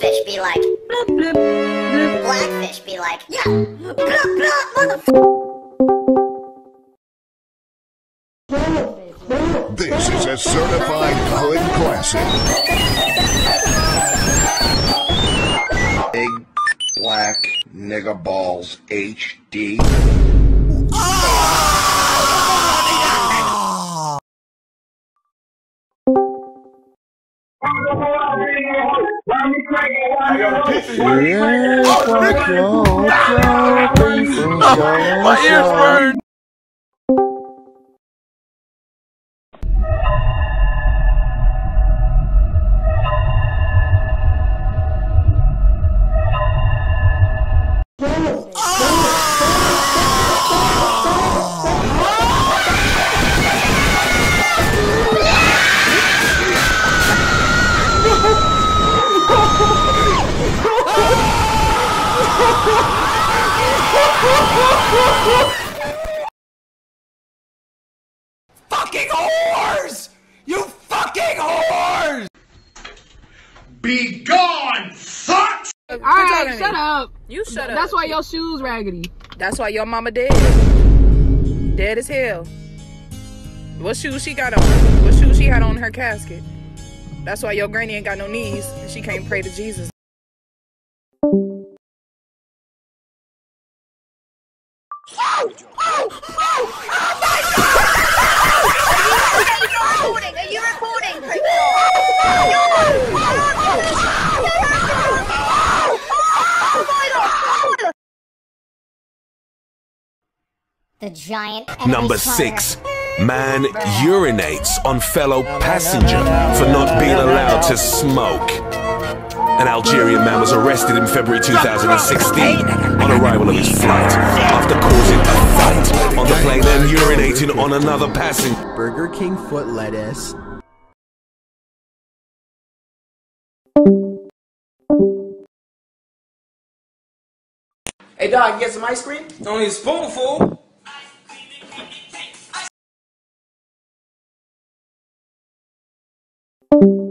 goldfish be like, Blackfish be like, yeah. This is a certified hood classic. Big black nigga balls HD. Ah! My ears. Be gone, fuck! All right, shut up. You shut up. That's why your shoes raggedy. That's why your mama dead. Dead as hell. What shoes she got on? What shoes she had on her casket? That's why your granny ain't got no knees and she can't pray to Jesus. Oh, oh, oh, recording? The giant enemy Number spider. six. Man urinates on fellow passenger for not being allowed to smoke. An Algerian man was arrested in February 2016 on arrival of his flight after causing a fight on the plane and urinating on another passenger. Burger King foot lettuce. Hey dog, you get some ice cream? Only a spoonful. Thank